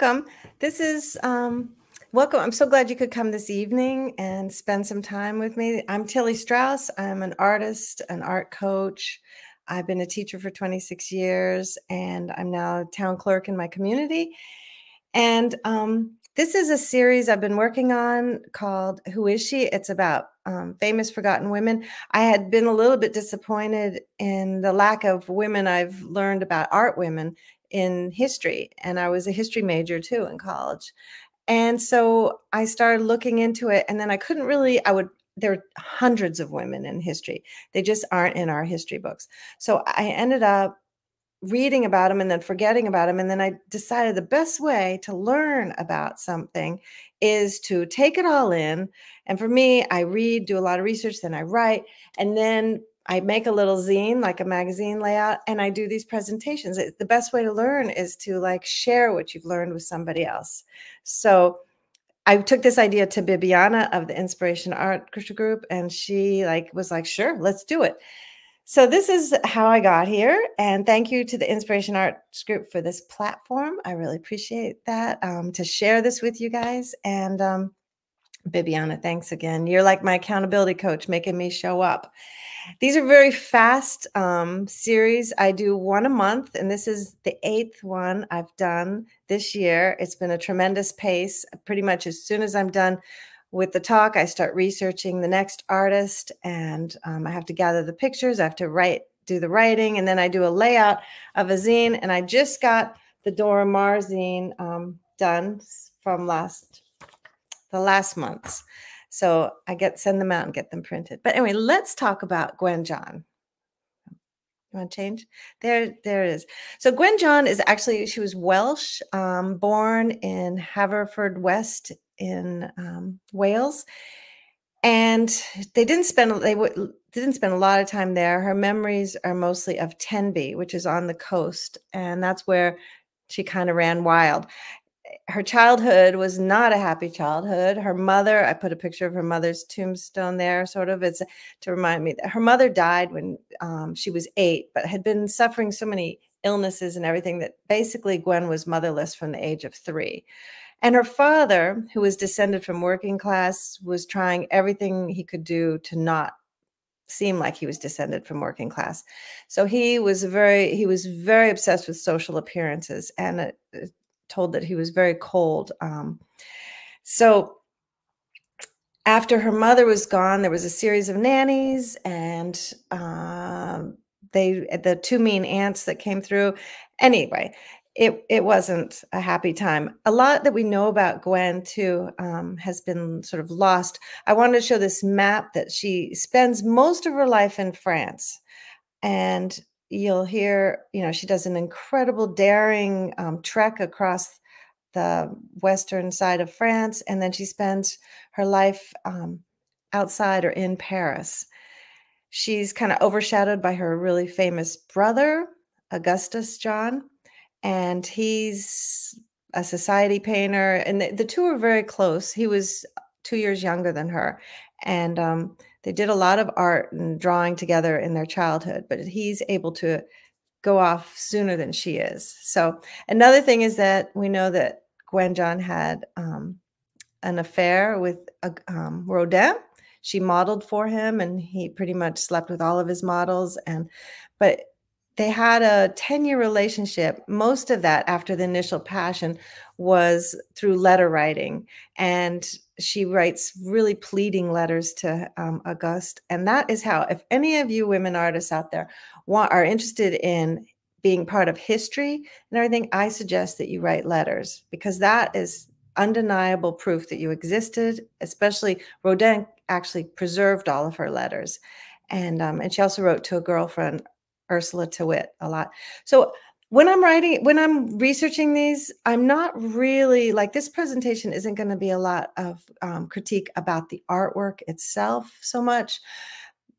welcome. This is um, welcome. I'm so glad you could come this evening and spend some time with me. I'm Tilly Strauss. I'm an artist, an art coach. I've been a teacher for 26 years, and I'm now a town clerk in my community. And um, this is a series I've been working on called Who Is She? It's about um, famous forgotten women. I had been a little bit disappointed in the lack of women I've learned about art women in history. And I was a history major too in college. And so I started looking into it. And then I couldn't really, I would, there are hundreds of women in history. They just aren't in our history books. So I ended up reading about them and then forgetting about them. And then I decided the best way to learn about something is to take it all in. And for me, I read, do a lot of research, then I write, and then I make a little zine, like a magazine layout, and I do these presentations. The best way to learn is to like share what you've learned with somebody else. So I took this idea to Bibiana of the Inspiration Art Group, and she like was like, "Sure, let's do it." So this is how I got here, and thank you to the Inspiration Arts Group for this platform. I really appreciate that um, to share this with you guys. And um, Bibiana, thanks again. You're like my accountability coach, making me show up. These are very fast um, series. I do one a month, and this is the eighth one I've done this year. It's been a tremendous pace. Pretty much as soon as I'm done with the talk, I start researching the next artist, and um, I have to gather the pictures. I have to write, do the writing, and then I do a layout of a zine. And I just got the Dora Maar zine um, done from last the last months. So I get send them out and get them printed. But anyway, let's talk about Gwen John. You want to change? There, there it is. So Gwen John is actually she was Welsh, um, born in Haverfordwest in um, Wales, and they didn't spend they w- didn't spend a lot of time there. Her memories are mostly of Tenby, which is on the coast, and that's where she kind of ran wild her childhood was not a happy childhood. Her mother, I put a picture of her mother's tombstone there, sort of. It's to remind me that her mother died when um, she was eight, but had been suffering so many illnesses and everything that basically Gwen was motherless from the age of three. And her father, who was descended from working class, was trying everything he could do to not seem like he was descended from working class. So he was very he was very obsessed with social appearances and it, it told that he was very cold. Um, so after her mother was gone, there was a series of nannies, and um, they the two mean aunts that came through. Anyway, it it wasn't a happy time. A lot that we know about Gwen too um, has been sort of lost. I wanted to show this map that she spends most of her life in France, and you'll hear, you know, she does an incredible daring um, trek across the western side of France, and then she spends her life um, outside or in Paris. She's kind of overshadowed by her really famous brother, Augustus John, and he's a society painter, and the, the two are very close. He was two years younger than her, and um, they did a lot of art and drawing together in their childhood, but he's able to go off sooner than she is. So another thing is that we know that Gwen John had um, an affair with um, Rodin. She modeled for him, and he pretty much slept with all of his models. And but they had a 10 year relationship. Most of that after the initial passion was through letter writing. And she writes really pleading letters to um, Auguste. And that is how, if any of you women artists out there want, are interested in being part of history and everything, I suggest that you write letters because that is undeniable proof that you existed. Especially Rodin actually preserved all of her letters. And, um, and she also wrote to a girlfriend, Ursula Tyrwhitt, a lot. So when I'm writing, when I'm researching these, I'm not really like this presentation isn't going to be a lot of um, critique about the artwork itself so much,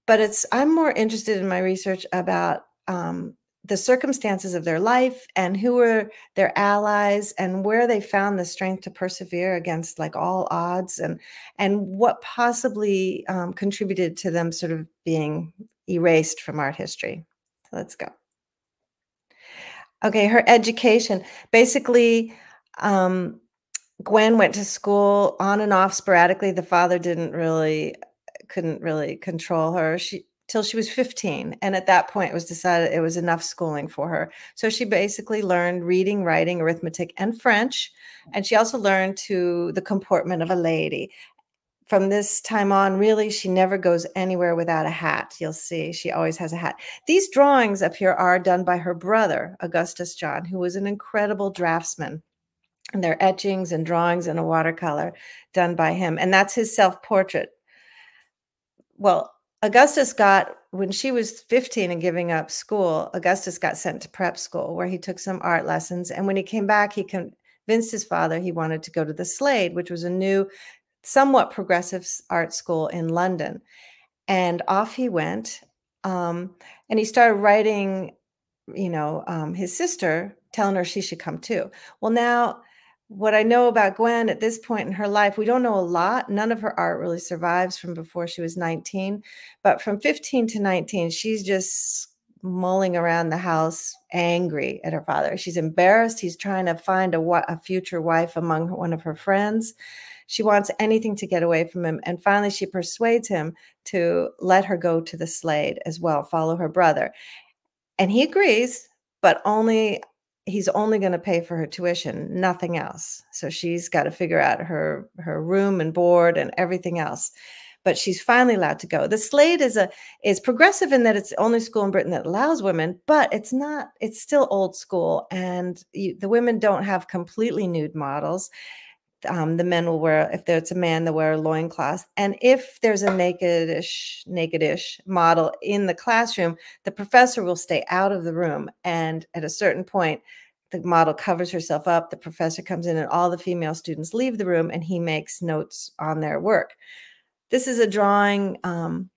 but it's I'm more interested in my research about um, the circumstances of their life and who were their allies and where they found the strength to persevere against like all odds and and what possibly um, contributed to them sort of being erased from art history. So let's go. Okay, her education. Basically, Um, Gwen went to school on and off sporadically. The father didn't really, couldn't really control her. She till she was 15. And at that point, it was decided it was enough schooling for her. So she basically learned reading, writing, arithmetic, and French. And she also learned to the comportment of a lady. From this time on, really, she never goes anywhere without a hat. You'll see she always has a hat. These drawings up here are done by her brother, Augustus John, who was an incredible draftsman. And they're etchings and drawings in a watercolor done by him. And that's his self portrait. Well, Augustus got, when she was 15 and giving up school, Augustus got sent to prep school where he took some art lessons. And when he came back, he convinced his father he wanted to go to the Slade, which was a new, somewhat progressive art school in London. And off he went. Um, and he started writing, you know, um, his sister, telling her she should come too. Well, now what I know about Gwen at this point in her life, we don't know a lot. None of her art really survives from before she was 19. But from 15 to 19, she's just mulling around the house angry at her father. She's embarrassed. He's trying to find a, a future wife among one of her friends. She wants anything to get away from him. And finally, she persuades him to let her go to the Slade as well, follow her brother. And he agrees, but only he's only going to pay for her tuition, nothing else. So she's got to figure out her her room and board and everything else. But she's finally allowed to go. The Slade is a is progressive in that it's the only school in Britain that allows women, but it's not. It's still old school, and you, the women don't have completely nude models. Um, the men will wear, if there's a man, they'll wear a loincloth. And if there's a nakedish, nakedish model in the classroom, the professor will stay out of the room. And at a certain point, the model covers herself up, the professor comes in, and all the female students leave the room, and he makes notes on their work. This is a drawing um,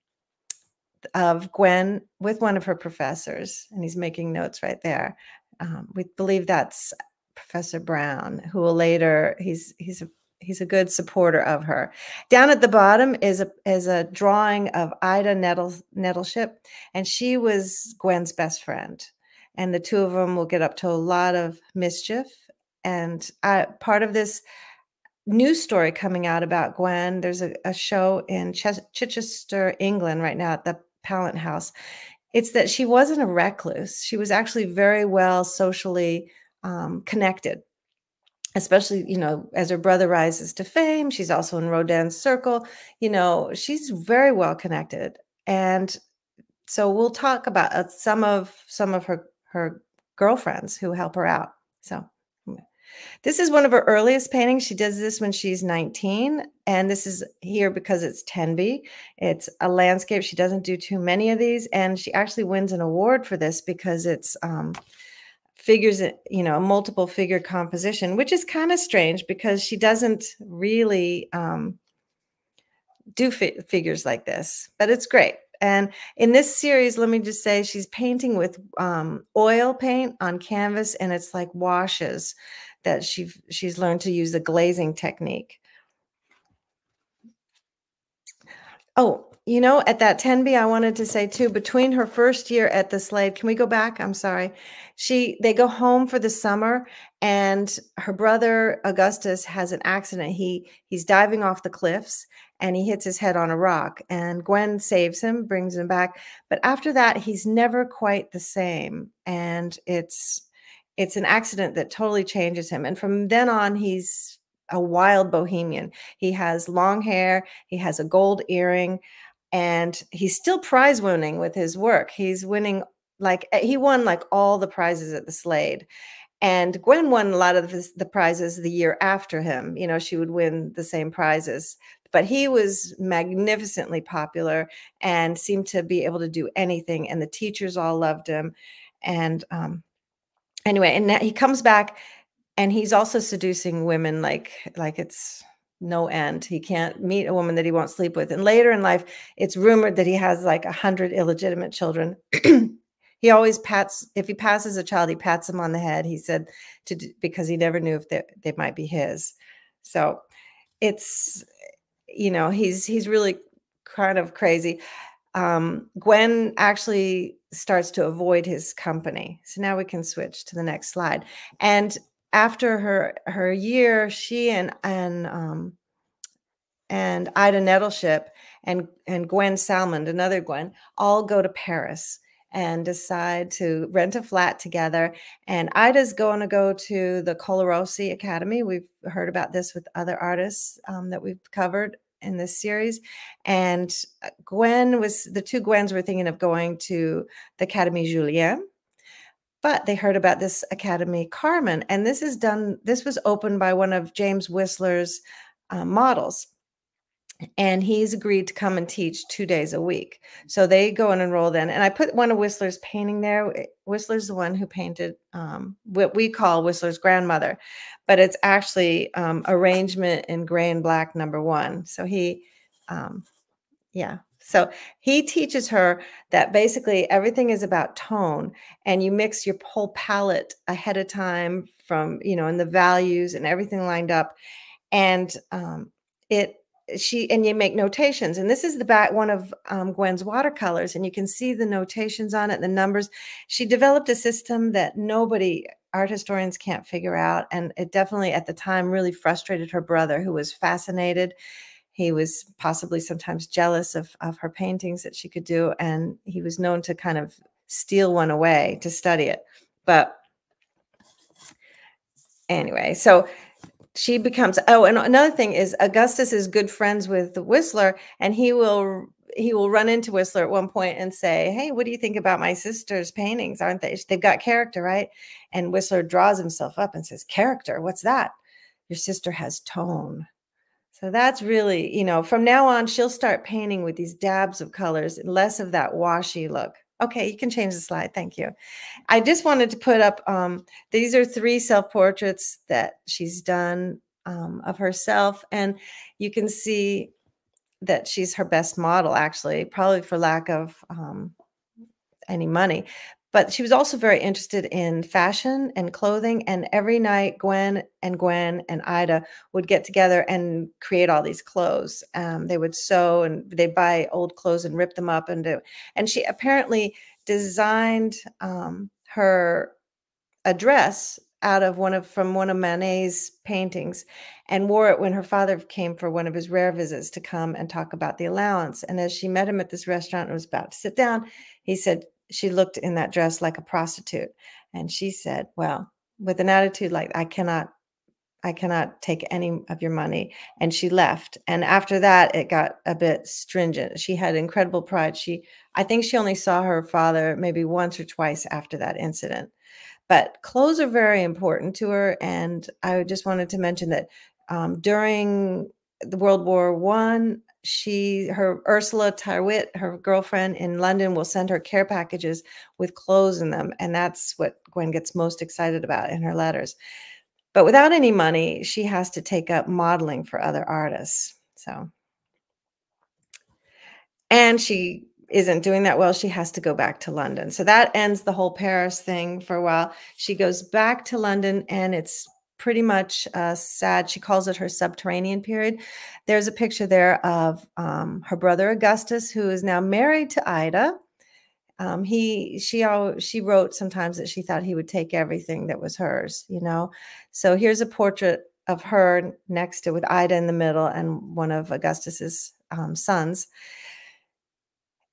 of Gwen with one of her professors, and he's making notes right there. Um, we believe that's Professor Brown, who will later he's he's a he's a good supporter of her. Down at the bottom is a is a drawing of Ida Nettle, Nettleship, and she was Gwen's best friend. And the two of them will get up to a lot of mischief. And I, part of this news story coming out about Gwen, there's a, a show in Ch Chichester, England, right now at the Pallant House. It's that she wasn't a recluse. She was actually very well socially um, connected especially you know as her brother rises to fame she's also in rodin's circle you know she's very well connected and so we'll talk about uh, some of some of her her girlfriends who help her out so this is one of her earliest paintings. She does this when she's 19. And this is here because it's Tenby. It's a landscape. She doesn't do too many of these. And she actually wins an award for this because it's um, figures, you know, a multiple figure composition, which is kind of strange because she doesn't really um, do fi figures like this, but it's great. And in this series, let me just say she's painting with um, oil paint on canvas, and it's like washes that she she's learned to use the glazing technique. Oh, you know, at that Tenby, I wanted to say too, between her first year at the Slade, can we go back? I'm sorry. She they go home for the summer and her brother Augustus has an accident. He he's diving off the cliffs and he hits his head on a rock and Gwen saves him, brings him back. But after that, he's never quite the same. And it's it's an accident that totally changes him. And from then on, he's a wild bohemian. He has long hair, he has a gold earring and he's still prize winning with his work. He's winning like eh, he won like all the prizes at the Slade. And Gwen won a lot of the, the prizes the year after him. You know, she would win the same prizes. But he was magnificently popular and seemed to be able to do anything. And the teachers all loved him. And um, anyway, and he comes back and he's also seducing women like like it's no end. He can't meet a woman that he won't sleep with. And later in life, it's rumored that he has like a hundred illegitimate children. he always pats if he passes a child, he pats him on the head. He said to because he never knew if they, they might be his. So it's you know he's he's really kind of crazy. Um, Gwen actually starts to avoid his company. So now we can switch to the next slide. And after her her year, she and and um, and Ida Nettleship and and Gwen Salmond, another Gwen, all go to Paris and decide to rent a flat together. And Ida's going to go to the Colarossi Academy. We've heard about this with other artists um, that we've covered in this series. And uh, Gwen was the two Gwens were thinking of going to the Academy Julian. But they heard about this Academy Carmen, and this is done. This was opened by one of James Whistler's uh, models and he's agreed to come and teach two days a week. So they go and enroll then. And I put one of Whistler's painting there. Whistler's the one who painted um, what we call Whistler's grandmother, but it's actually um, arrangement in gray and black number one. So he, um, yeah. So he teaches her that basically everything is about tone and you mix your whole palette ahead of time from, you know, and the values and everything lined up. And um, it, she and you make notations and this is the back one of um, gwen's watercolors and you can see the notations on it the numbers. She developed a system that nobody art historians can't figure out and it definitely at the time really frustrated her brother who was fascinated. He was possibly sometimes jealous of, of her paintings that she could do and he was known to kind of steal one away to study it but anyway so she becomes oh and another thing is augustus is good friends with whistler and he will he will run into whistler at one point and say hey what do you think about my sister's paintings? Aren't they they've got character right? And whistler draws himself up and says character? What's that? Your sister has tone. So that's really you know from now on she'll start painting with these dabs of colors less of that washy look Okay, you can change the slide. Thank you. I just wanted to put up, um, these are three self-portraits that she's done um, of herself. And you can see that she's her best model, actually, probably for lack of um, any money. But she was also very interested in fashion and clothing. And every night, Gwen and Gwen and Ida would get together and create all these clothes. Um, they would sew and they buy old clothes and rip them up and do. And she apparently designed um, her a dress out of one of from one of Manet's paintings and wore it when her father came for one of his rare visits to come and talk about the allowance. And as she met him at this restaurant and was about to sit down, he said, she looked in that dress like a prostitute. And she said, Well, with an attitude like, I cannot, I cannot take any of your money. And she left. And after that, it got a bit stringent. She had incredible pride. She, I think she only saw her father maybe once or twice after that incident. But clothes are very important to her. And I just wanted to mention that um, during the World War One, she her Ursula Tyrwhitt, her girlfriend in London, will send her care packages with clothes in them, and that's what Gwen gets most excited about in her letters. But without any money, she has to take up modeling for other artists. So, and she isn't doing that well. She has to go back to London. So that ends the whole Paris thing for a while. She goes back to London, and it's pretty much uh, sad. She calls it her subterranean period. There's a picture there of um, her brother Augustus, who is now married to Ida. Um, he she she wrote sometimes that she thought he would take everything that was hers, you know. So here's a portrait of her next to with Ida in the middle and one of Augustus's um, sons.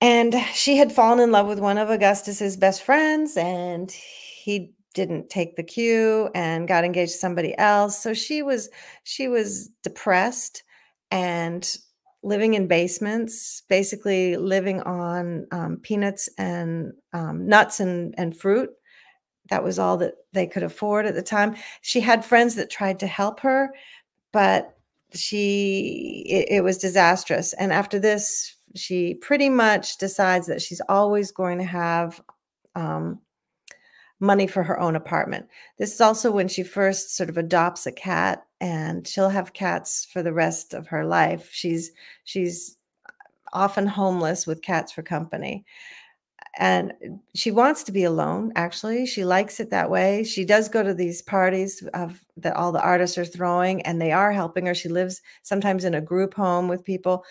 And she had fallen in love with one of Augustus's best friends, and he didn't take the cue and got engaged to somebody else. So she was she was depressed and living in basements basically living on um, peanuts and um, nuts and, and fruit. That was all that they could afford at the time. She had friends that tried to help her but she it, it was disastrous. And after this she pretty much decides that she's always going to have um, money for her own apartment. This is also when she first sort of adopts a cat and she'll have cats for the rest of her life. She's she's uh, often homeless with cats for company. And she wants to be alone actually. She likes it that way. She does go to these parties of that all the artists are throwing and they are helping her. She lives sometimes in a group home with people.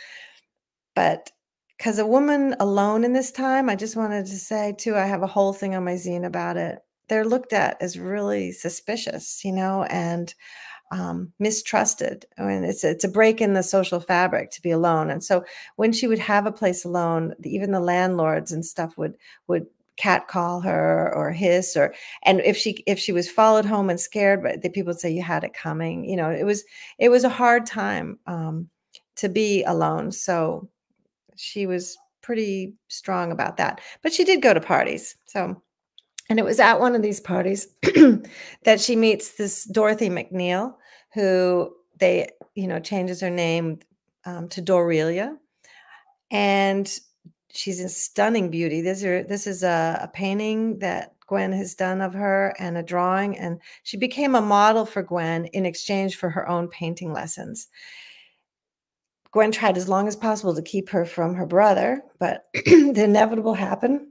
But because a woman alone in this time, I just wanted to say too, I have a whole thing on my zine about it. they're looked at as really suspicious, you know, and um, mistrusted. I mean, it's it's a break in the social fabric to be alone. And so when she would have a place alone, even the landlords and stuff would would catcall her or hiss or and if she if she was followed home and scared, but the people would say you had it coming. You know, it was it was a hard time um, to be alone. So she was pretty strong about that. But she did go to parties. So and it was at one of these parties that she meets this Dorothy McNeill, who they, you know, changes her name um, to Dorelia. And she's a stunning beauty. This, are, this is a, a painting that Gwen has done of her and a drawing. And she became a model for Gwen in exchange for her own painting lessons. Gwen tried as long as possible to keep her from her brother, but the inevitable happened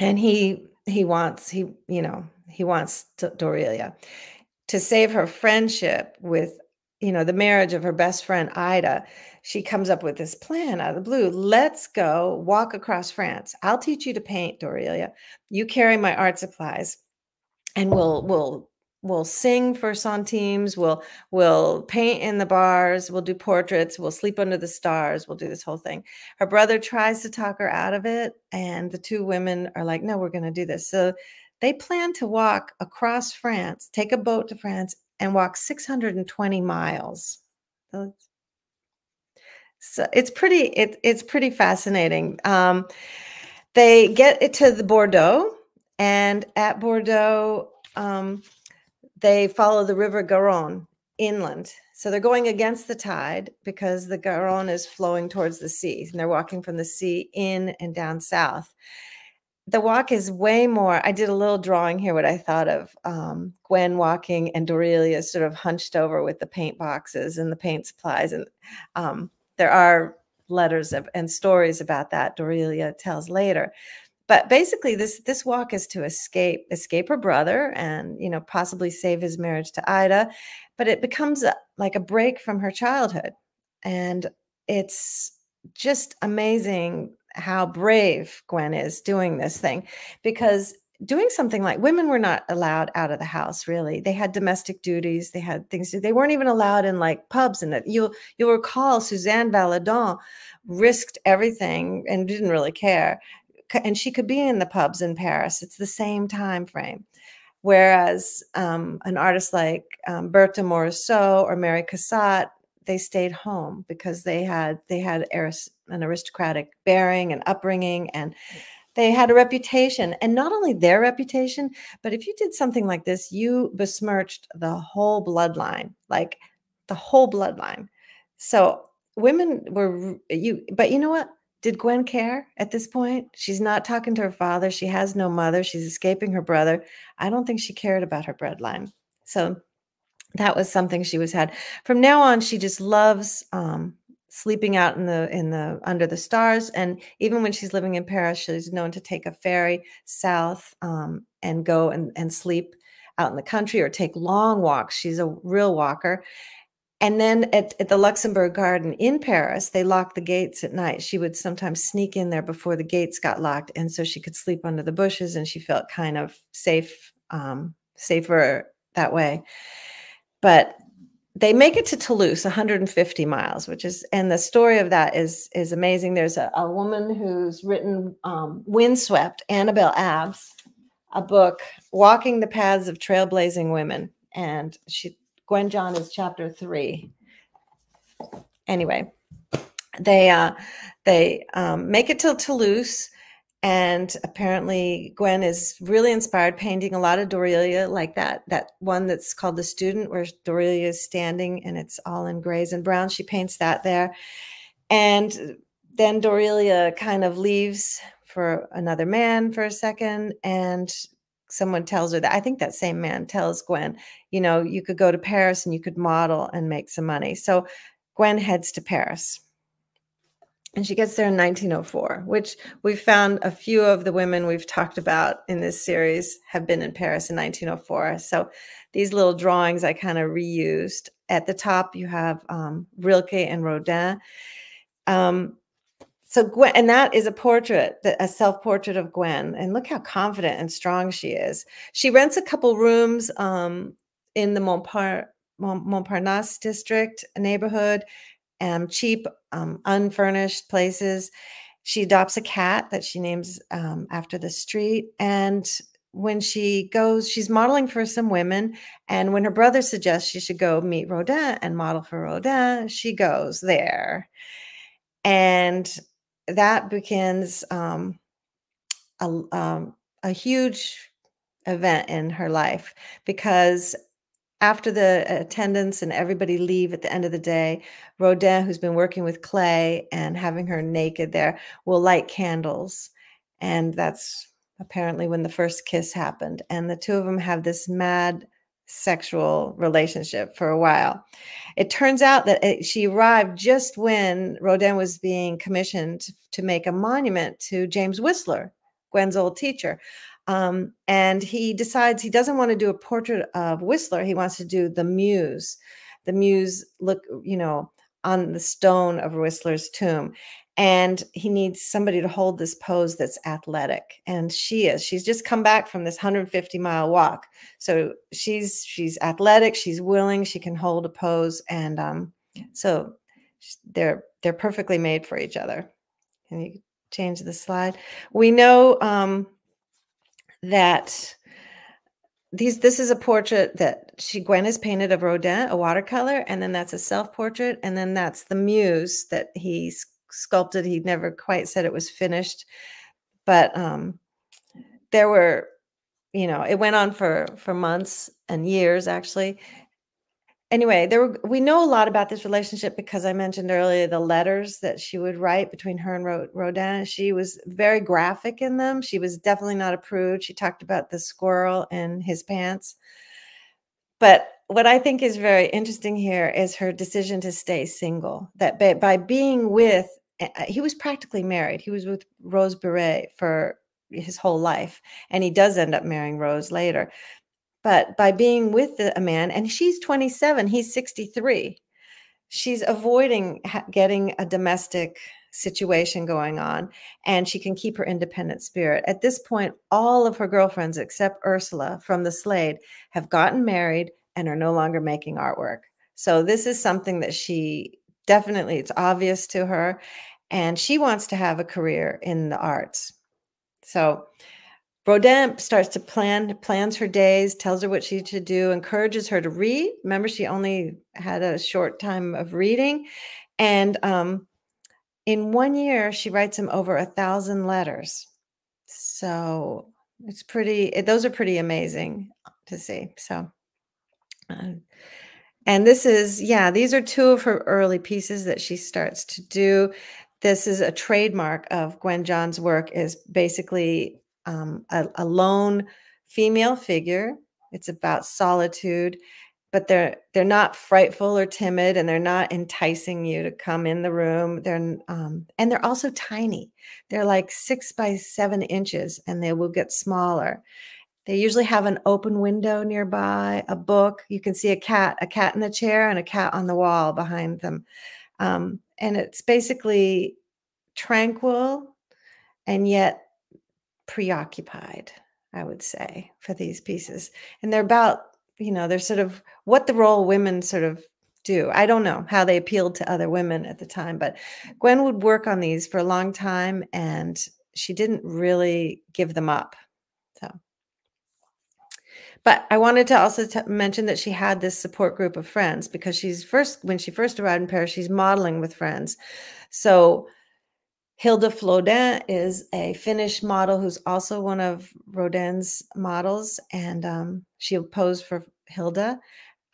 and he he wants he you know he wants to, Dorelia to save her friendship with you know the marriage of her best friend Ida. She comes up with this plan out of the blue. Let's go walk across France. I'll teach you to paint, Dorelia. You carry my art supplies, and we'll we'll we'll sing for centimes we'll we'll paint in the bars we'll do portraits we'll sleep under the stars we'll do this whole thing. Her brother tries to talk her out of it and the two women are like no we're going to do this. So they plan to walk across france take a boat to france and walk 620 miles. So it's pretty it, it's pretty fascinating. Um, they get it to the bordeaux and at bordeaux um, they follow the river Garonne inland. So they're going against the tide because the Garonne is flowing towards the sea and they're walking from the sea in and down south. The walk is way more. I did a little drawing here, what I thought of um, Gwen walking and Dorelia sort of hunched over with the paint boxes and the paint supplies. And um, there are letters of, and stories about that Dorelia tells later but basically this this walk is to escape escape her brother and you know possibly save his marriage to ida but it becomes a, like a break from her childhood. And it's just amazing how brave gwen is doing this thing because doing something like women were not allowed out of the house really. They had domestic duties they had things to, they weren't even allowed in like pubs and you'll you'll recall suzanne valadon risked everything and didn't really care and she could be in the pubs in Paris. It's the same time frame. Whereas um, an artist like um, Berthe Morisot or Mary Cassatt, they stayed home because they had they had an aristocratic bearing and upbringing, and they had a reputation. And not only their reputation, but if you did something like this, you besmirched the whole bloodline, like the whole bloodline. So women were you, but you know what? Did Gwen care at this point? She's not talking to her father. She has no mother. She's escaping her brother. I don't think she cared about her breadline. So that was something she was had. From now on, she just loves um, sleeping out in the in the under the stars. And even when she's living in Paris, she's known to take a ferry south um, and go and, and sleep out in the country or take long walks. She's a real walker. And then at, at the Luxembourg Garden in Paris, they locked the gates at night. She would sometimes sneak in there before the gates got locked. And so she could sleep under the bushes and she felt kind of safe, um, safer that way. But they make it to Toulouse, 150 miles, which is, and the story of that is is amazing. There's a, a woman who's written um, Windswept, Annabel Abbs, a book, Walking the Paths of Trailblazing Women. And she Gwen John is chapter three. Anyway, they uh, they um, make it to Toulouse, and apparently Gwen is really inspired, painting a lot of Dorelia, like that that one that's called the Student, where Dorelia is standing, and it's all in grays and browns. She paints that there, and then Dorelia kind of leaves for another man for a second, and someone tells her that I think that same man tells Gwen, you know, you could go to Paris and you could model and make some money. So Gwen heads to Paris. And she gets there in 1904, which we've found a few of the women we've talked about in this series have been in Paris in 1904. So these little drawings I kind of reused. At the top, you have um, Rilke and Rodin. Um, so Gwen, and that is a portrait, a self-portrait of Gwen. And look how confident and strong she is. She rents a couple rooms um, in the Montpar Montparnasse district neighborhood, um, cheap, um, unfurnished places. She adopts a cat that she names um, after the street. And when she goes, she's modeling for some women. And when her brother suggests she should go meet Rodin and model for Rodin, she goes there. And that begins um, a, um, a huge event in her life because after the attendants and everybody leave at the end of the day, Rodin, who's been working with clay and having her naked there, will light candles. And that's apparently when the first kiss happened. And the two of them have this mad sexual relationship for a while. It turns out that it, she arrived just when Rodin was being commissioned to make a monument to James Whistler, Gwen's old teacher. Um, and he decides he doesn't want to do a portrait of Whistler. He wants to do the muse. The muse look, you know, on the stone of Whistler's tomb. And he needs somebody to hold this pose that's athletic. And she is. She's just come back from this 150 mile walk. So she's she's athletic, she's willing, she can hold a pose. And um, so they're they're perfectly made for each other. Can you change the slide? We know um, that these this is a portrait that she Gwen has painted of Rodin, a watercolor, and then that's a self-portrait, and then that's the muse that he sculpted. He never quite said it was finished, but um, there were, you know, it went on for for months and years actually, anyway, there were, we know a lot about this relationship because I mentioned earlier the letters that she would write between her and Rodin. She was very graphic in them. She was definitely not a prude. She talked about the squirrel in his pants. But what I think is very interesting here is her decision to stay single. That by, by being with, he was practically married. He was with Rose Beuret for his whole life, and he does end up marrying Rose later. But by being with a man, and she's 27, he's 63, she's avoiding getting a domestic situation going on and she can keep her independent spirit. At this point, all of her girlfriends except Ursula from the Slade have gotten married and are no longer making artwork. So this is something that she definitely it's obvious to her and she wants to have a career in the arts. So Rodin starts to plan, plans her days, tells her what she should do, encourages her to read. Remember, she only had a short time of reading. And um, in one year, she writes him over a thousand letters. So it's pretty, those are pretty amazing to see. So, and this is, yeah, these are two of her early pieces that she starts to do. This is a trademark of Gwen John's work is basically um, a, a lone female figure. It's about solitude, but they're they're not frightful or timid, and they're not enticing you to come in the room. They're um, and they're also tiny. They're like six by seven inches, and they will get smaller. They usually have an open window nearby, a book. You can see a cat, a cat in the chair, and a cat on the wall behind them. Um, and it's basically tranquil and yet preoccupied, I would say, for these pieces. And they're about, you know, they're sort of what the role women sort of do. I don't know how they appealed to other women at the time, but Gwen would work on these for a long time and she didn't really give them up. But I wanted to also mention that she had this support group of friends because she's first, when she first arrived in Paris, she's modeling with friends. So Hilda Flodin is a Finnish model who's also one of Rodin's models, and um, she'll pose for Hilda.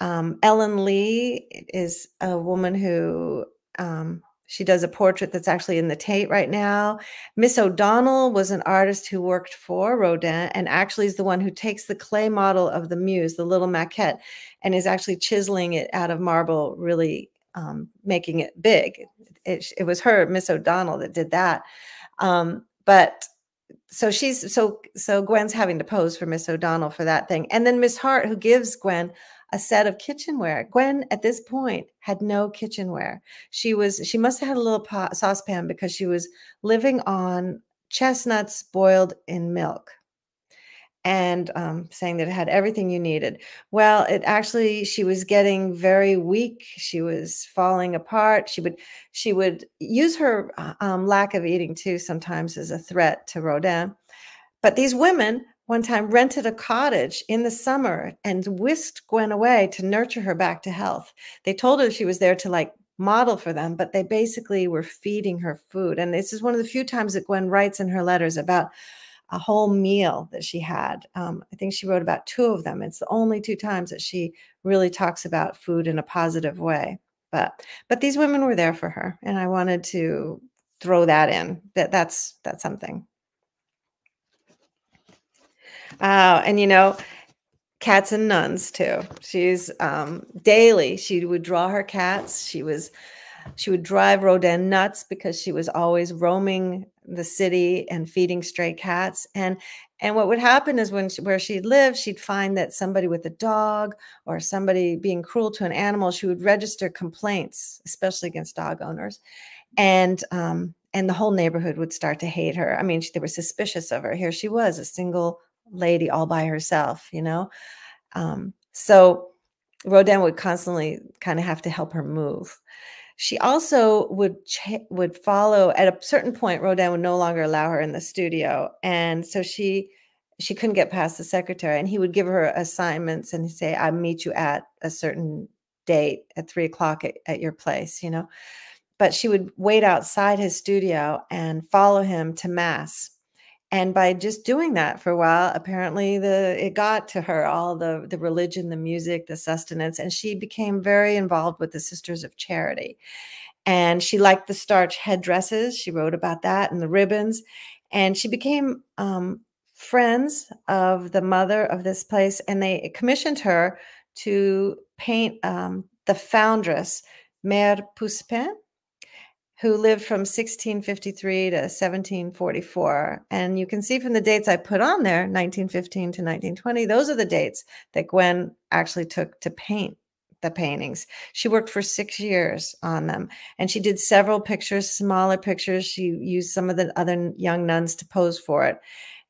Um, Ellen Lee is a woman who um, she does a portrait that's actually in the Tate right now. Miss O'Donnell was an artist who worked for Rodin and actually is the one who takes the clay model of the Muse, the little maquette, and is actually chiseling it out of marble, really um, making it big it, it was her, Miss O'Donnell, that did that. Um, but so she's so so Gwen's having to pose for Miss O'Donnell for that thing, and then Miss Hart, who gives Gwen a set of kitchenware. Gwen, at this point, had no kitchenware. She was she must have had a little pot, saucepan because she was living on chestnuts boiled in milk and um, saying that it had everything you needed. Well, it actually she was getting very weak. She was falling apart. She would she would use her uh, um, lack of eating too sometimes as a threat to Rodin. But these women one time rented a cottage in the summer and whisked Gwen away to nurture her back to health. They told her she was there to like model for them, but they basically were feeding her food. And this is one of the few times that Gwen writes in her letters about a whole meal that she had. Um, I think she wrote about two of them. It's the only two times that she really talks about food in a positive way. But but these women were there for her, and I wanted to throw that in. That that's that's something. Uh, and you know, cats and nuns too. She's um, daily. She would draw her cats. She was she would drive Rodin nuts because she was always roaming the city and feeding stray cats. And and what would happen is when she, where she lived, she'd find that somebody with a dog or somebody being cruel to an animal, she would register complaints, especially against dog owners, and um, and the whole neighborhood would start to hate her. I mean, they were suspicious of her. Here she was, a single lady all by herself, you know. Um, so Rodin would constantly kind of have to help her move. She also would would follow at a certain point. Rodin would no longer allow her in the studio, and so she she couldn't get past the secretary. And he would give her assignments and say, "I meet you at a certain date at three o'clock at, at your place," you know. But she would wait outside his studio and follow him to mass and by just doing that for a while apparently the it got to her all the the religion the music the sustenance and she became very involved with the sisters of charity. And she liked the starch headdresses. She wrote about that and the ribbons. And she became um, friends of the mother of this place and they commissioned her to paint um, the foundress Mère Poussepin who lived from 1653 to 1744. And you can see from the dates I put on there, 1915 to 1920, those are the dates that Gwen actually took to paint the paintings. She worked for six years on them and she did several pictures, smaller pictures. She used some of the other young nuns to pose for it.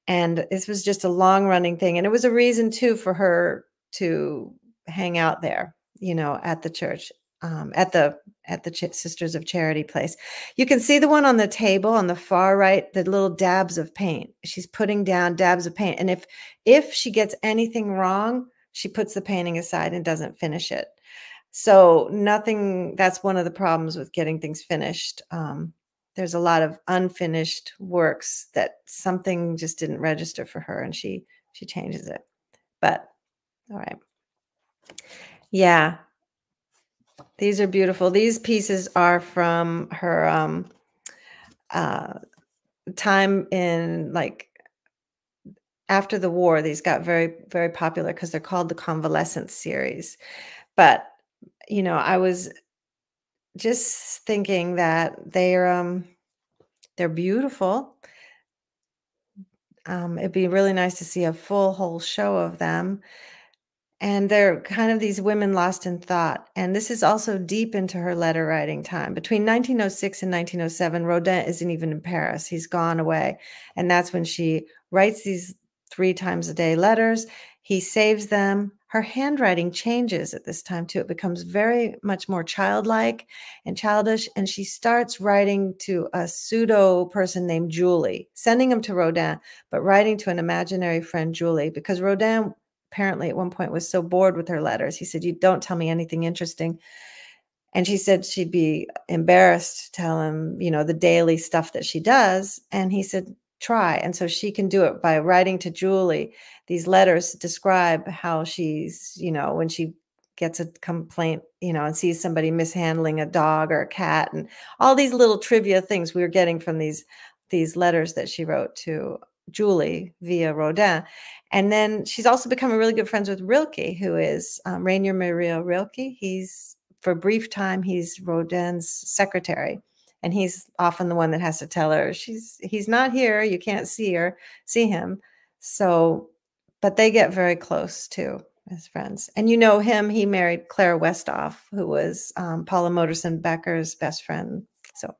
And this was just a long running thing. And it was a reason, too, for her to hang out there, you know, at the church um, at the at the Ch Sisters of Charity place. You can see the one on the table on the far right, the little dabs of paint. She's putting down dabs of paint, and if if she gets anything wrong, she puts the painting aside and doesn't finish it. So nothing. That's one of the problems with getting things finished. Um, there's a lot of unfinished works that something just didn't register for her, and she she changes it. But all right. Yeah, these are beautiful. These pieces are from her um, uh, time in like after the war. These got very, very popular because they're called the Convalescent series. But, you know, I was just thinking that they're um, they're beautiful. Um, it'd be really nice to see a full whole show of them and they're kind of these women lost in thought. And this is also deep into her letter writing time. Between 1906 and 1907, Rodin isn't even in Paris. He's gone away. And that's when she writes these three times a day letters. He saves them. Her handwriting changes at this time too. It becomes very much more childlike and childish. And she starts writing to a pseudo person named Julie, sending them to Rodin, but writing to an imaginary friend, Julie, because Rodin apparently at one point was so bored with her letters. He said, You don't tell me anything interesting. And she said she'd be embarrassed to tell him, you know, the daily stuff that she does. And he said, Try. And so she can do it by writing to Julie these letters describe how she's, you know, when she gets a complaint, you know, and sees somebody mishandling a dog or a cat and all these little trivia things we were getting from these these letters that she wrote to Julie via Rodin. And then she's also becoming really good friends with Rilke, who is um, Rainer Maria Rilke. He's, for a brief time, he's Rodin's secretary. And he's often the one that has to tell her, she's he's not here. You can't see her, see him. So, but they get very close too. as friends. And you know him, he married Claire Westhoff, who was um, Paula Modersohn Becker's best friend. So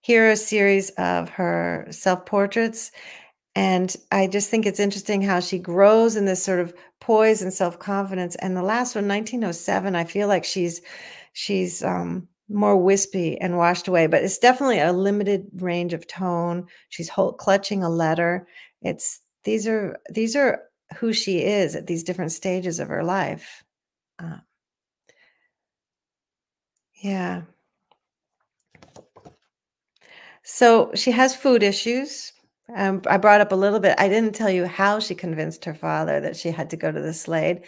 here are a series of her self portraits. And I just think it's interesting how she grows in this sort of poise and self confidence. And the last one, 1907, I feel like she's she's um, more wispy and washed away, but it's definitely a limited range of tone. She's hold, clutching a letter. It's these are these are who she is at these different stages of her life. Uh, yeah. So she has food issues. Um, I brought up a little bit. I didn't tell you how she convinced her father that she had to go to the Slade.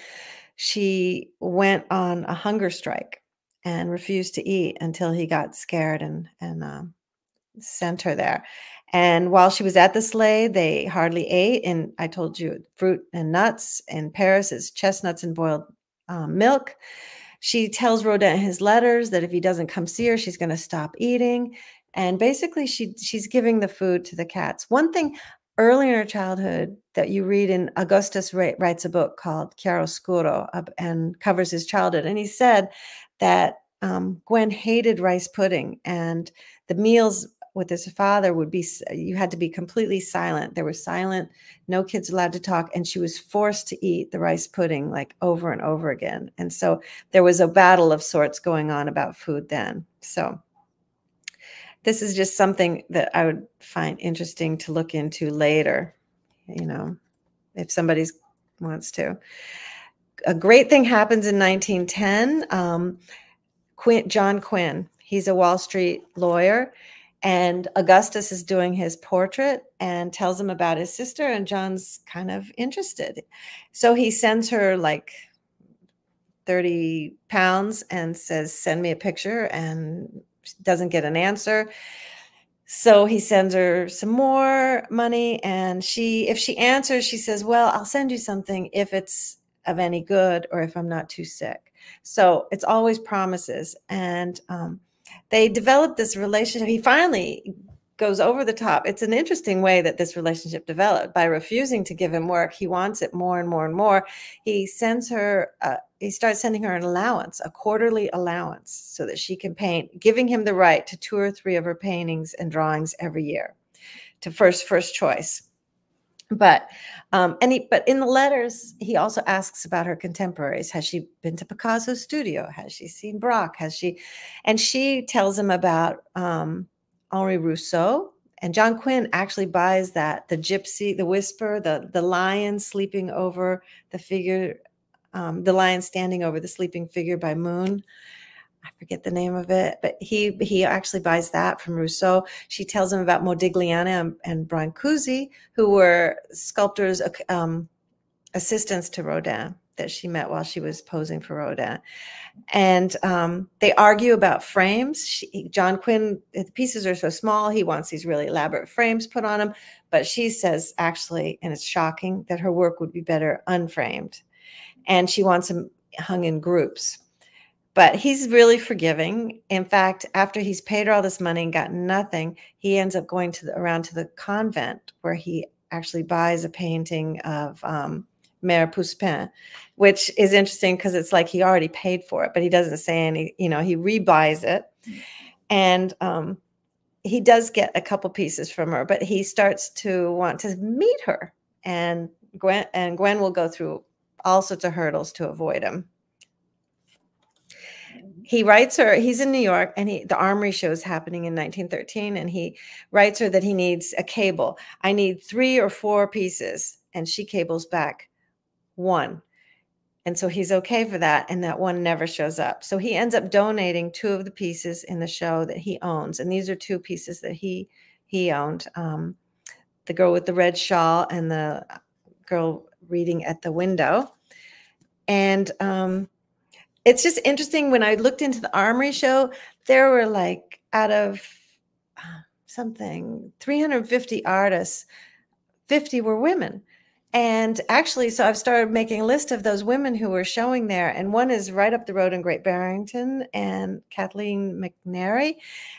She went on a hunger strike and refused to eat until he got scared and and um, sent her there. And while she was at the Slade, they hardly ate. And I told you, fruit and nuts. In Paris, is chestnuts and boiled um, milk. She tells Rodin in his letters that if he doesn't come see her, she's going to stop eating. And basically, she she's giving the food to the cats. One thing early in her childhood that you read in Augustus writes a book called Chiaroscuro and covers his childhood. And he said that um, Gwen hated rice pudding and the meals with his father would be you had to be completely silent there was silent no kids allowed to talk and she was forced to eat the rice pudding like over and over again and so there was a battle of sorts going on about food then so this is just something that i would find interesting to look into later you know if somebody wants to a great thing happens in 1910 um, John Quinn. He's a Wall Street lawyer. And Augustus is doing his portrait and tells him about his sister, and John's kind of interested. So he sends her like 30 pounds and says, Send me a picture, and doesn't get an answer. So he sends her some more money, and she, if she answers, she says, Well, I'll send you something if it's of any good or if I'm not too sick. So it's always promises. And um, they developed this relationship. He finally goes over the top. It's an interesting way that this relationship developed. By refusing to give him work, he wants it more and more and more. He sends her, uh, he starts sending her an allowance, a quarterly allowance, so that she can paint, giving him the right to two or three of her paintings and drawings every year to first first choice but um and he but in the letters he also asks about her contemporaries has she been to picasso's studio has she seen braque has she and she tells him about um henri rousseau and john quinn actually buys that the gypsy the whisper the the lion sleeping over the figure um, the lion standing over the sleeping figure by moon I forget the name of it, but he he actually buys that from Rousseau. She tells him about Modigliani and, and Brancusi, who were sculptors, um, assistants to Rodin that she met while she was posing for Rodin. And um, they argue about frames. She, John Quinn, the pieces are so small, he wants these really elaborate frames put on them. But she says, actually, and it's shocking, that her work would be better unframed. And she wants them hung in groups but he's really forgiving. In fact, after he's paid her all this money and got nothing, he ends up going to the, around to the convent where he actually buys a painting of um, Mère Poussepin, which is interesting because it's like he already paid for it, but he doesn't say any. You know, he rebuys it, and um, he does get a couple pieces from her, but he starts to want to meet her, and Gwen and Gwen will go through all sorts of hurdles to avoid him. He writes her he's in new york and he the armory show is happening in 1913 and he writes her that he needs a cable. I need three or four pieces. And she cables back one. And so he's okay for that and that one never shows up. So he ends up donating two of the pieces in the show that he owns and these are two pieces that he he owned um, the girl with the red shawl and the girl reading at the window. And um, it's just interesting when I looked into the Armory show, there were like out of uh, something 350 artists, 50 were women. And actually, so I've started making a list of those women who were showing there. And one is right up the road in Great Barrington and Kathleen McNary.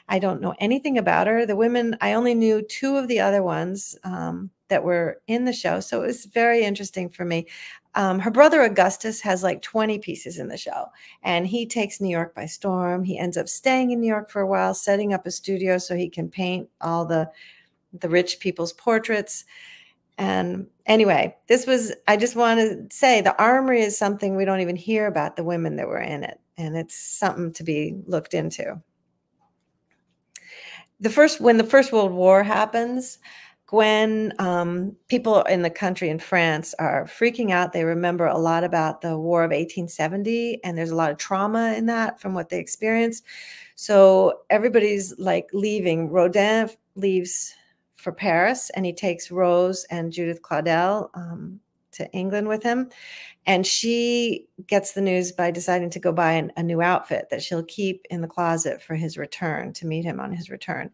I don't know anything about her. The women, I only knew two of the other ones. Um, that were in the show. So it was very interesting for me. Um, her brother Augustus has like 20 pieces in the show, and he takes New York by storm. He ends up staying in New York for a while, setting up a studio so he can paint all the the rich people's portraits. And anyway, this was, I just want to say the armory is something we don't even hear about the women that were in it. And it's something to be looked into. The first, when the First World War happens, Gwen, um, people in the country in France are freaking out. They remember a lot about the War of 1870, and there's a lot of trauma in that from what they experienced. So everybody's like leaving. Rodin leaves for Paris, and he takes Rose and Judith Cladel um, to England with him. And she gets the news by deciding to go buy an, a new outfit that she'll keep in the closet for his return to meet him on his return.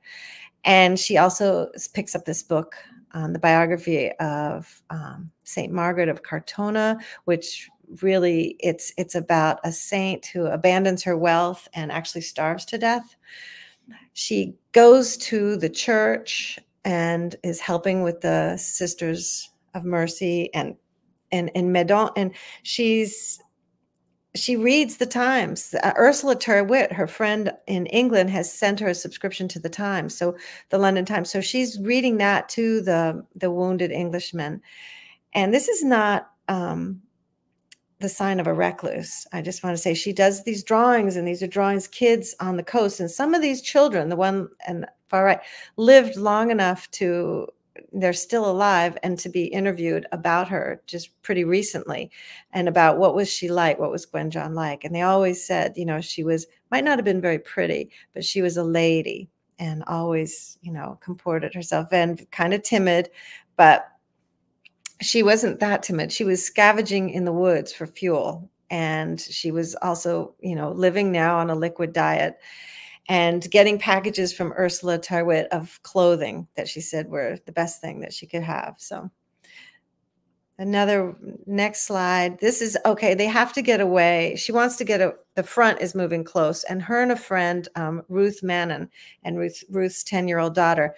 And she also picks up this book, um, the biography of um, Saint Margaret of Cortona, which really it's it's about a saint who abandons her wealth and actually starves to death. She goes to the church and is helping with the Sisters of Mercy and and in Meudon, and she's she reads the Times. Uh, Ursula Tyrwhitt, her friend in England, has sent her a subscription to the Times, so the London Times. So she's reading that to the the wounded Englishmen, and this is not um, the sign of a recluse. I just want to say she does these drawings, and these are drawings kids on the coast, and some of these children, the one and far right, lived long enough to they're still alive and to be interviewed about her just pretty recently and about what was she like what was gwen john like and they always said you know she was might not have been very pretty but she was a lady and always you know comported herself and kind of timid but she wasn't that timid she was scavenging in the woods for fuel and she was also you know living now on a liquid diet and getting packages from Ursula Tyrwhitt of clothing that she said were the best thing that she could have. So another next slide. This is okay. They have to get away. She wants to get a, the front is moving close and her and a friend, um, Ruth Mannon and Ruth, Ruth's 10 year old daughter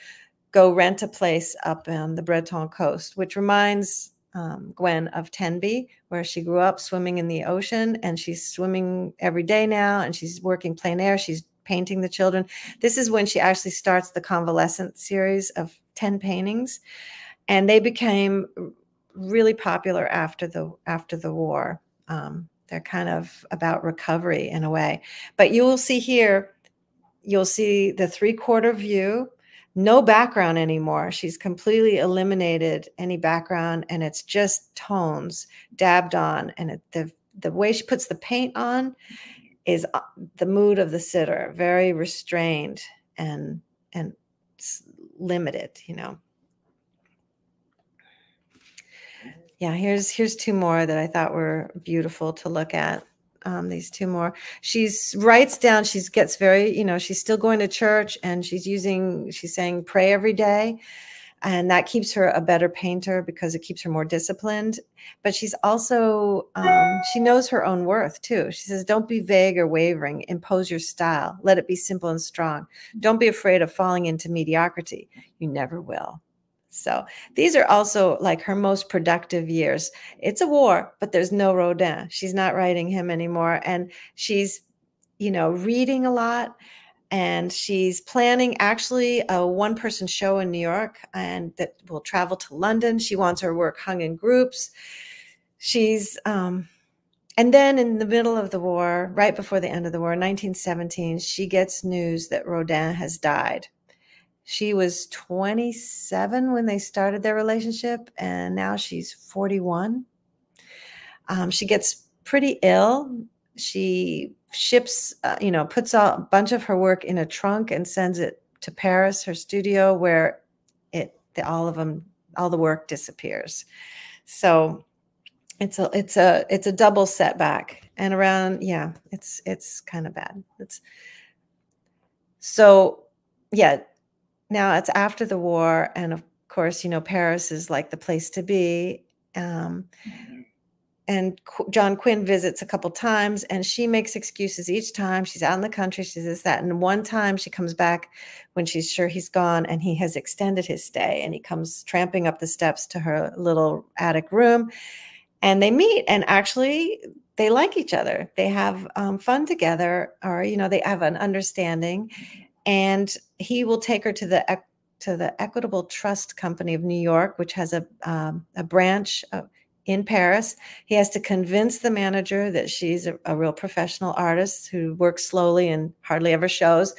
go rent a place up on the Breton coast, which reminds um, Gwen of Tenby, where she grew up swimming in the ocean and she's swimming every day now and she's working plein air. She's painting the children. This is when she actually starts the convalescent series of 10 paintings. And they became really popular after the after the war. Um, they're kind of about recovery in a way. But you will see here, you'll see the three quarter view, no background anymore. She's completely eliminated any background and it's just tones dabbed on. And it, the, the way she puts the paint on is uh, the mood of the sitter, very restrained and and limited, you know. Yeah, here's here's two more that I thought were beautiful to look at. Um, these two more. She's writes down. She gets very, you know, she's still going to church and she's using. She's saying pray every day and that keeps her a better painter because it keeps her more disciplined but she's also um, she knows her own worth too she says don't be vague or wavering impose your style let it be simple and strong don't be afraid of falling into mediocrity you never will so these are also like her most productive years it's a war but there's no rodin she's not writing him anymore and she's you know reading a lot and she's planning actually a one person show in New York and that will travel to London. She wants her work hung in groups. She's, um, and then in the middle of the war, right before the end of the war, 1917, she gets news that Rodin has died. She was 27 when they started their relationship, and now she's 41. Um, she gets pretty ill. She ships, uh, you know, puts a bunch of her work in a trunk and sends it to Paris, her studio, where it the, all of them, all the work disappears. So it's a it's a it's a double setback, and around yeah, it's it's kind of bad. It's so yeah. Now it's after the war, and of course, you know, Paris is like the place to be. Um, and John Quinn visits a couple times and she makes excuses each time. She's out in the country, she says that. And one time she comes back when she's sure he's gone and he has extended his stay and he comes tramping up the steps to her little attic room and they meet and actually they like each other. They have um, fun together or, you know, they have an understanding and he will take her to the to the Equitable Trust Company of New York, which has a um, a branch of, in Paris. He has to convince the manager that she's a, a, real professional artist who works slowly and hardly ever shows.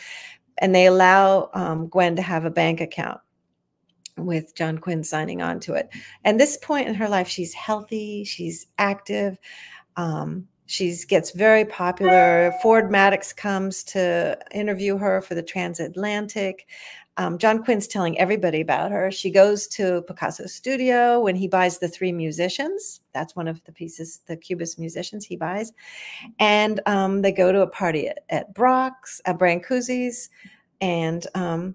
And they allow um, Gwen to have a bank account with John Quinn signing on to it. And this point in her life, she's healthy, she's active. Um, she gets very popular. Ford Madox comes to interview her for the transatlantic um, John Quinn's telling everybody about her. She goes to Picasso's studio when he buys the three musicians. That's one of the pieces, the Cubist musicians he buys. And um, they go to a party at, at Braque's, at Brancusi's, and um,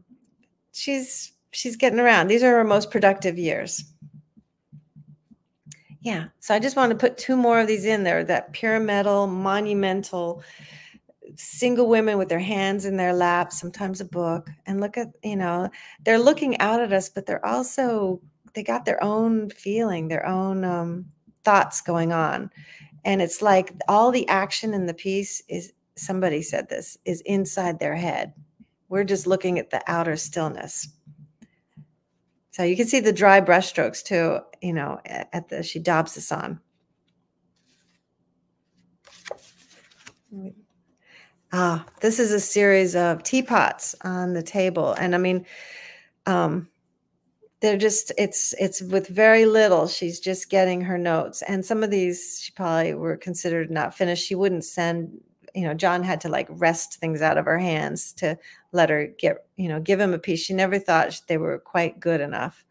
she's she's getting around. These are her most productive years. Yeah, so I just want to put two more of these in there. That pyramidal, monumental single women with their hands in their laps, sometimes a book, and look at, you know, they're looking out at us, but they're also, they got their own feeling, their own um, thoughts going on. And it's like all the action in the piece is, somebody said this, is inside their head. We're just looking at the outer stillness. So you can see the dry brushstrokes too, you know, at the, she daubs this on. Ah, this is a series of teapots on the table. And I mean, um, they're just it's it's with very little she's just getting her notes and some of these she probably were considered not finished she wouldn't send you know john had to like wrest things out of her hands to let her get you know give him a piece she never thought they were quite good enough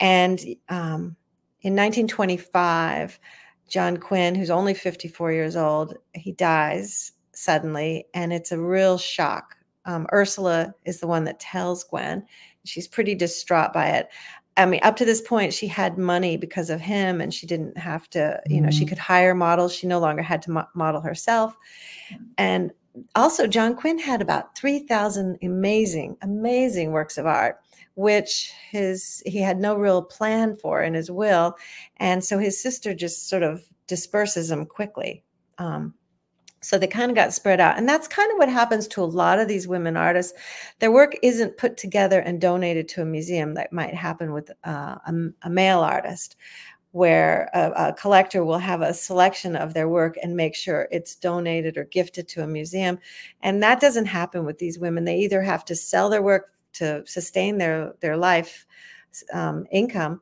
and um, in 1925 john quinn who's only 54 years old he dies suddenly, and it's a real shock. Um, Ursula is the one that tells Gwen. She's pretty distraught by it. I mean, up to this point, she had money because of him, and she didn't have to, you know, mm. she could hire models. She no longer had to mo model herself. And also, John Quinn had about 3,000 amazing, amazing works of art, which his he had no real plan for in his will. And so his sister just sort of disperses them quickly. Um, so they kind of got spread out. And that's kind of what happens to a lot of these women artists. Their work isn't put together and donated to a museum that might happen with uh, a, a, male artist, where a, a, collector will have a selection of their work and make sure it's donated or gifted to a museum. And that doesn't happen with these women. They either have to sell their work to sustain their, their life um, income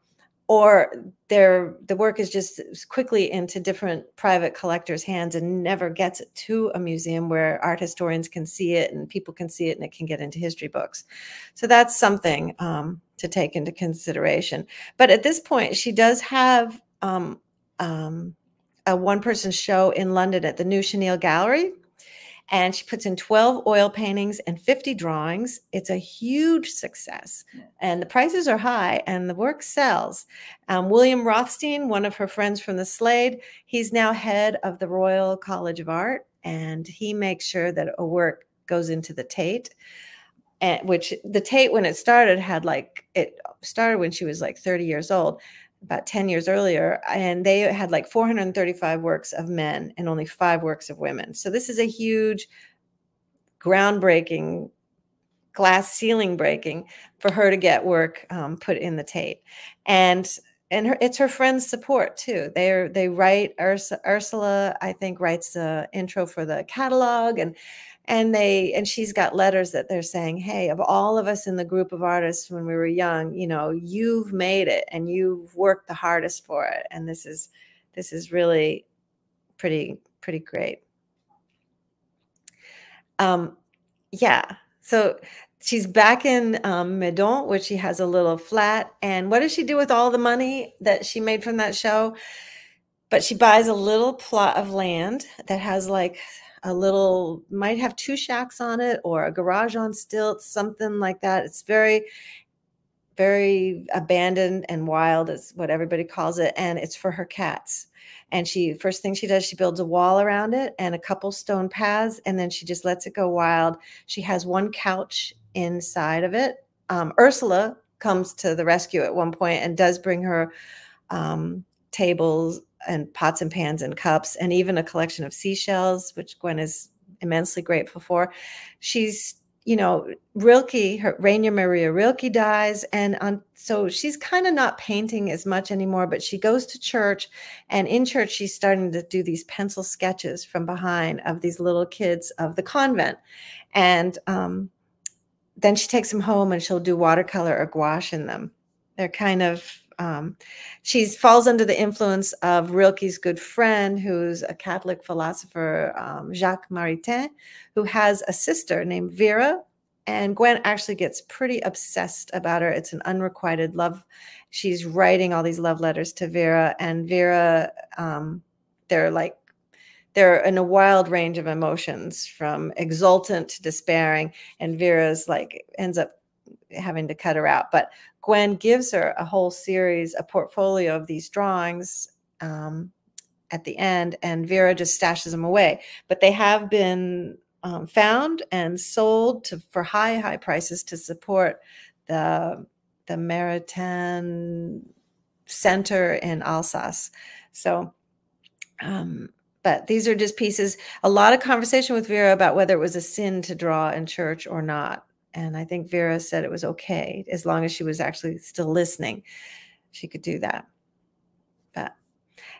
or their the work is just quickly into different private collectors hands and never gets to a museum where art historians can see it and people can see it and it can get into history books. So that's something um, to take into consideration. But at this point she does have um, um, a one person show in london at the new Chenil gallery and she puts in 12 oil paintings and 50 drawings. It's a huge success, and the prices are high, and the work sells. Um, William Rothenstein, one of her friends from the Slade, he's now head of the Royal College of Art, and he makes sure that a work goes into the Tate. And which the Tate, when it started, had like it started when she was like 30 years old about 10 years earlier, and they had like 435 works of men and only five works of women. So this is a huge, groundbreaking, glass ceiling breaking for her to get work um, put in the Tate. And and her, it's her friends' support too. They are they write Ursula, Ursula, I think, writes the intro for the catalog, and and they and she's got letters that they're saying hey of all of us in the group of artists when we were young you know you've made it and you've worked the hardest for it and this is this is really pretty pretty great um yeah so she's back in um, Meudon, which she has a little flat. And what does she do with all the money that she made from that show? But she buys a little plot of land that has like a little might have two shacks on it or a garage on stilts something like that. It's very very abandoned and wild is what everybody calls it and it's for her cats. And she first thing she does she builds a wall around it and a couple stone paths and then she just lets it go wild. She has one couch inside of it. Um, ursula comes to the rescue at one point and does bring her um, tables and pots and pans and cups and even a collection of seashells which gwen is immensely grateful for she's you know, Rilke, her Rainer Maria Rilke dies, and on, so she's kind of not painting as much anymore. But she goes to church, and in church she's starting to do these pencil sketches from behind of these little kids of the convent, and um, then she takes them home and she'll do watercolor or gouache in them. They're kind of um, she falls under the influence of Rilke's good friend, who's a Catholic philosopher, um, Jacques Maritain, who has a sister named Vera. And Gwen actually gets pretty obsessed about her. It's an unrequited love. She's writing all these love letters to Vera, and Vera, um, they're like they're in a wild range of emotions from exultant to despairing and vera's like ends up having to cut her out but Gwen gives her a whole series, a portfolio of these drawings um, at the end, and Vera just stashes them away. But they have been um, found and sold to, for high, high prices to support the the Maritain Center in Alsace. So, um, but these are just pieces. A lot of conversation with Vera about whether it was a sin to draw in church or not. And I think Vera said it was okay as long as she was actually still listening. She could do that. But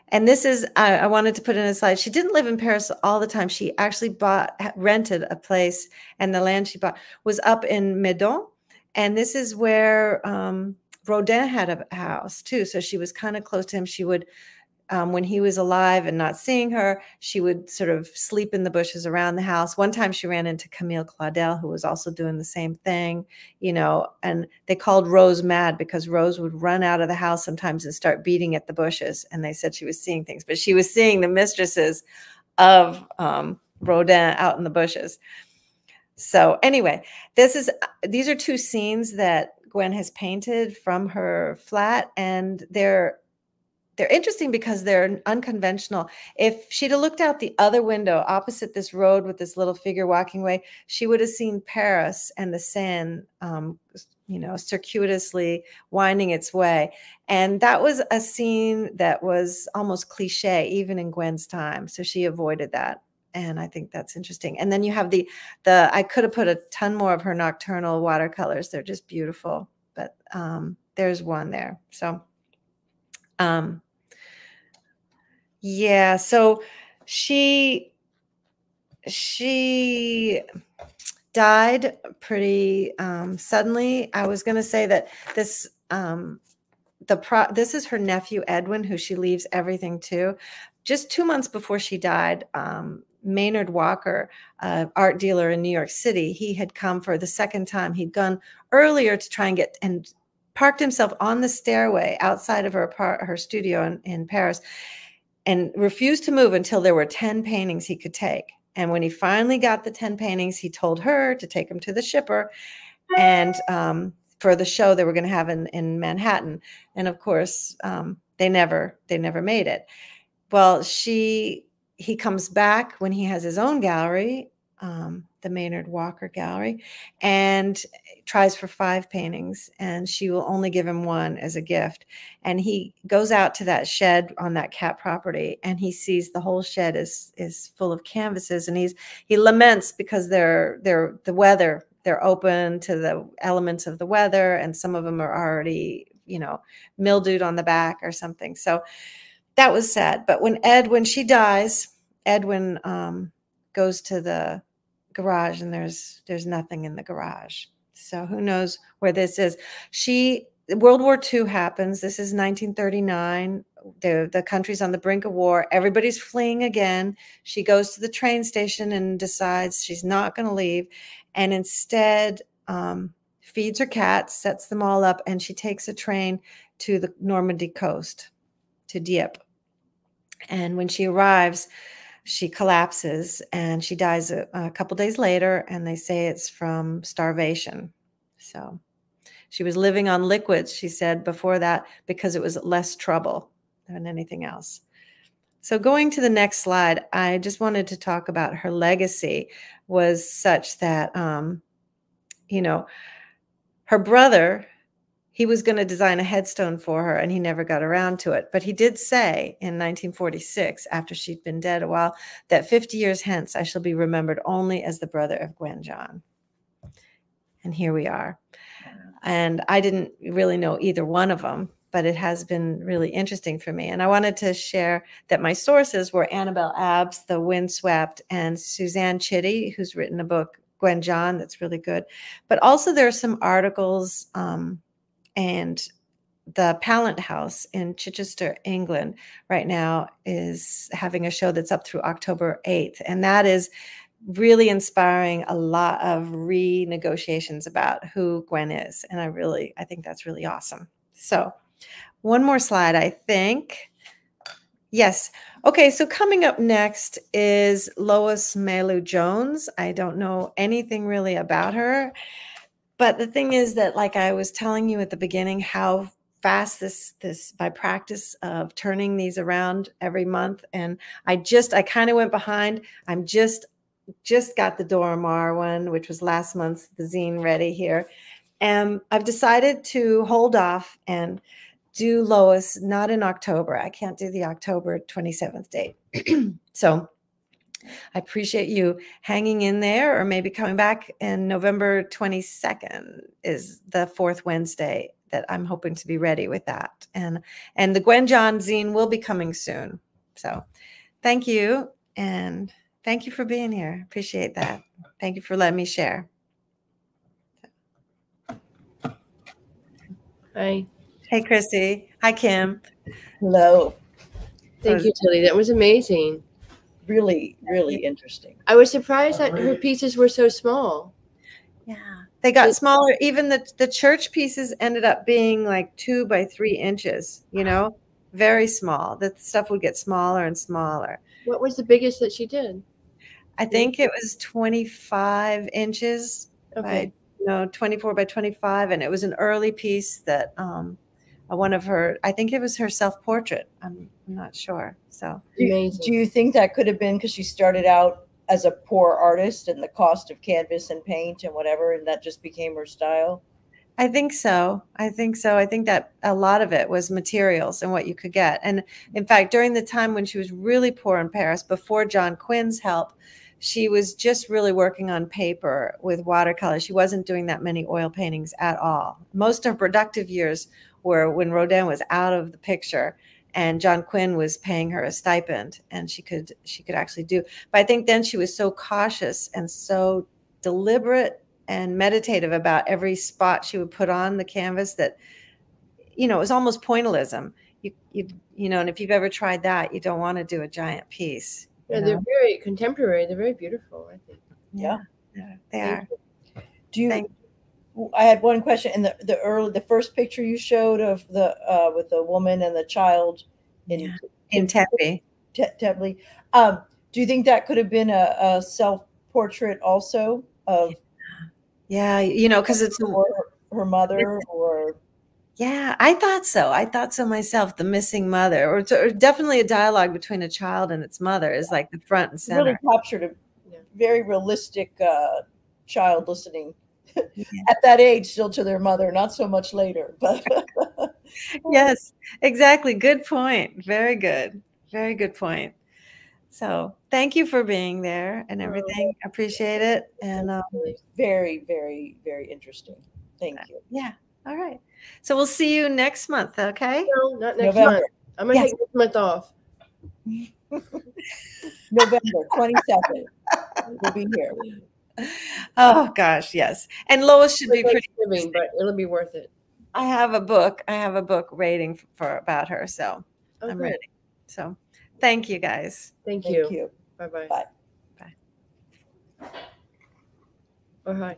and this is I, I, wanted to put in a slide. She didn't live in Paris all the time. She actually bought rented a place, and the land she bought was up in Meudon. And this is where um, Rodin had a house too. So she was kind of close to him. She would um, when he was alive and not seeing her, she would sort of sleep in the bushes around the house. One time she ran into Camille Claudel, who was also doing the same thing, you know, and they called Rose mad because Rose would run out of the house sometimes and start beating at the bushes. And they said she was seeing things, but she was seeing the mistresses of um, Rodin out in the bushes. So anyway, this is these are two scenes that Gwen has painted from her flat, and they're they're interesting because they're unconventional. If she'd have looked out the other window opposite this road with this little figure walking away, she would have seen Paris and the Seine, um, you know, circuitously winding its way. And that was a scene that was almost cliche, even in Gwen's time. So she avoided that. And I think that's interesting. And then you have the the I could have put a ton more of her nocturnal watercolors. They're just beautiful. But um, there's one there. So um, yeah, so she she died pretty um, suddenly. I was going to say that this um, the pro this is her nephew Edwin, who she leaves everything to. Just two months before she died, um, Maynard Walker, uh, art dealer in New York City, he had come for the second time. He'd gone earlier to try and get and parked himself on the stairway outside of her her studio in, in Paris and refused to move until there were 10 paintings he could take. And when he finally got the 10 paintings, he told her to take them to the shipper and um, for the show they were going to have in, in Manhattan. And of course, um, they never they never made it. Well, she he comes back when he has his own gallery um, the Maynard Walker Gallery, and tries for five paintings, and she will only give him one as a gift. And he goes out to that shed on that cat property, and he sees the whole shed is is full of canvases, and he's he laments because they're they're the weather they're open to the elements of the weather, and some of them are already you know mildewed on the back or something. So that was sad. But when Ed when she dies, Edwin um, goes to the garage and there's there's nothing in the garage. So who knows where this is? She World War II happens. This is 1939. The the country's on the brink of war. Everybody's fleeing again. She goes to the train station and decides she's not going to leave, and instead um, feeds her cats, sets them all up, and she takes a train to the Normandy coast, to Dieppe. And when she arrives, she collapses and she dies a, a couple days later and they say it's from starvation so She was living on liquids, she said before that, because it was less trouble than anything else. So going to the next slide, I just wanted to talk about her legacy was such that, um, you know, her brother, he was going to design a headstone for her and he never got around to it. But he did say in 1946, after she'd been dead a while, that 50 years hence I shall be remembered only as the brother of Gwen John. And here we are. And I didn't really know either one of them, but it has been really interesting for me. And I wanted to share that my sources were Annabel Abbs, The Windswept, and Suzanne Chitty, who's written a book, Gwen John, that's really good. But also there are some articles um, and the Pallant House in Chichester, England, right now is having a show that's up through October 8th. And that is really inspiring a lot of renegotiations about who Gwen is. And I really, I think that's really awesome. So, one more slide, I think. Yes. Okay, so coming up next is Lois Mailou Jones. I don't know anything really about her. But the thing is that, like I was telling you at the beginning, how fast this this by practice of turning these around every month and i just i kind of went behind i'm just just got the Dora Maar one which was last month's the zine ready here and i've decided to hold off and do Lois not in October. I can't do the October 27th date. so I appreciate you hanging in there or maybe coming back. And November 22nd is the fourth Wednesday that I'm hoping to be ready with that. And and the Gwen John zine will be coming soon. So thank you. And thank you for being here. Appreciate that. Thank you for letting me share. Hi. Hey, Christy. Hi, Kim. Hello. Thank you, Tilly. That was amazing. Really, really interesting. I was surprised that her pieces were so small. Yeah. They got smaller. Even the, the church pieces ended up being like two by three inches, you know, very small. The stuff would get smaller and smaller. What was the biggest that she did? I think it was 25 inches Okay. by, you know, 24 by 25. And it was an early piece that, um, one of her, I think it was her self portrait. I'm, I'm not sure. So, Do you, Amazing. do you think that could have been because she started out as a poor artist and the cost of canvas and paint and whatever, and that just became her style? I think so. I think so. I think that a lot of it was materials and what you could get. And in fact, during the time when she was really poor in Paris, before John Quinn's help, she was just really working on paper with watercolor. She wasn't doing that many oil paintings at all. Most of her productive years were when Rodin was out of the picture and John Quinn was paying her a stipend and she could she could actually do. But I think then she was so cautious and so deliberate and meditative about every spot she would put on the canvas that you know it was almost pointillism you you you know and if you've ever tried that you don't want to do a giant piece you Yeah, know? they're very contemporary. They're very beautiful, I think. Yeah. yeah they are Do you? Thank- I had one question in the the early the first picture you showed of the uh, with the woman and the child in Yeah. in Tempe. Te- Tetley. Um, do you think that could have been a, a self portrait also of yeah you know because it's or her mother or yeah i thought so i thought so myself the missing mother or, or definitely a dialogue between a child and its mother is like the front and center. really captured a very realistic uh, child listening Yeah. at that age still to their mother not so much later but yes exactly good point very good very good point. So thank you for being there and everything appreciate it and um, very very very interesting thank you. yeah all right so we'll see you next month okay No, not next November. month. I'm gonna Yes. take this month off. november 22nd we'll be here oh gosh yes and lois should be Like pretty Thanksgiving, but it'll be worth it. i have a book i have a book rating for about her so Oh, i'm ready so thank you guys Thank thank you. you Bye bye. Bye. Bye. Hi.